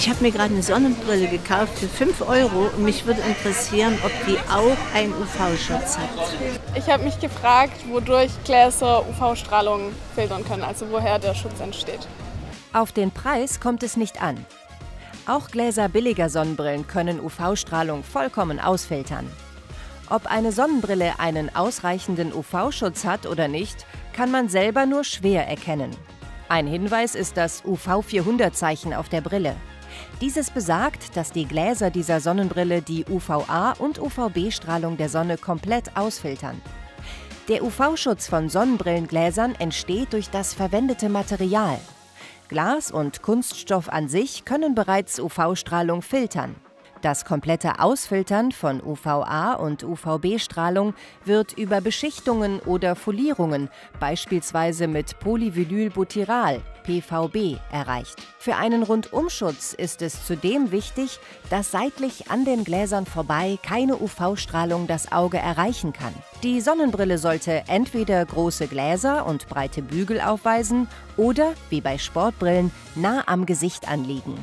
Ich habe mir gerade eine Sonnenbrille gekauft für 5 Euro und mich würde interessieren, ob die auch einen UV-Schutz hat. Ich habe mich gefragt, wodurch Gläser UV-Strahlung filtern können, also woher der Schutz entsteht. Auf den Preis kommt es nicht an. Auch Gläser billiger Sonnenbrillen können UV-Strahlung vollkommen ausfiltern. Ob eine Sonnenbrille einen ausreichenden UV-Schutz hat oder nicht, kann man selber nur schwer erkennen. Ein Hinweis ist das UV400-Zeichen auf der Brille. Dieses besagt, dass die Gläser dieser Sonnenbrille die UVA- und UVB-Strahlung der Sonne komplett ausfiltern. Der UV-Schutz von Sonnenbrillengläsern entsteht durch das verwendete Material. Glas und Kunststoff an sich können bereits UV-Strahlung filtern. Das komplette Ausfiltern von UVA- und UVB-Strahlung wird über Beschichtungen oder Folierungen, beispielsweise mit Polyvinylbutyral PVB, erreicht. Für einen Rundumschutz ist es zudem wichtig, dass seitlich an den Gläsern vorbei keine UV-Strahlung das Auge erreichen kann. Die Sonnenbrille sollte entweder große Gläser und breite Bügel aufweisen oder, wie bei Sportbrillen, nah am Gesicht anliegen.